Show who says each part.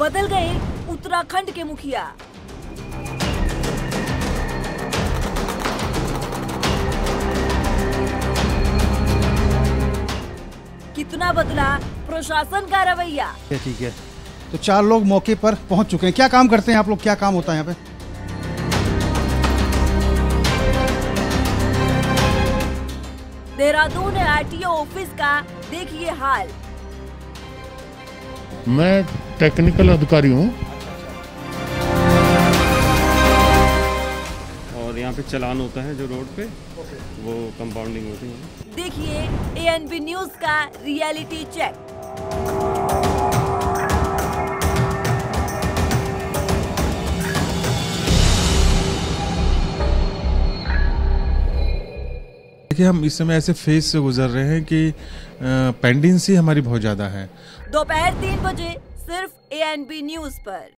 Speaker 1: बदल गए उत्तराखंड के मुखिया। कितना बदला प्रशासन का रवैया।
Speaker 2: ठीक है तो चार लोग मौके पर पहुँच चुके हैं। क्या काम करते हैं आप लोग? क्या काम होता है यहाँ पे?
Speaker 1: देहरादून आरटीओ ऑफ़िस का देखिए हाल।
Speaker 3: मैं टेक्निकल अधिकारी हूँ।
Speaker 4: और यहाँ पे चलान होता है जो रोड पे वो कंपाउंडिंग होती है।
Speaker 1: देखिए एएनबी न्यूज़ का रियलिटी चेक
Speaker 5: देखिए हम इस समय ऐसे फ़ेज़ से गुजर रहे हैं कि पेंडेंसी हमारी बहुत ज़्यादा है।
Speaker 1: दोपहर तीन बजे सिर्फ़ ए एन बी न्यूज़ पर।